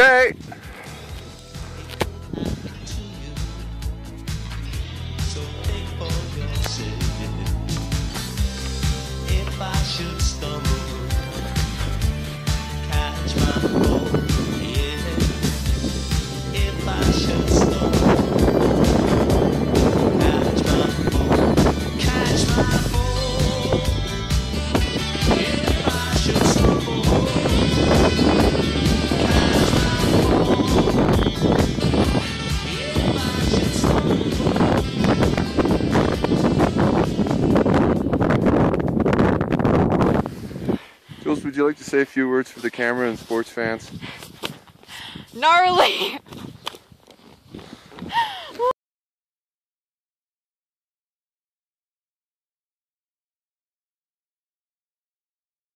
Okay. If I should Jules, would you like to say a few words for the camera and sports fans? Gnarly!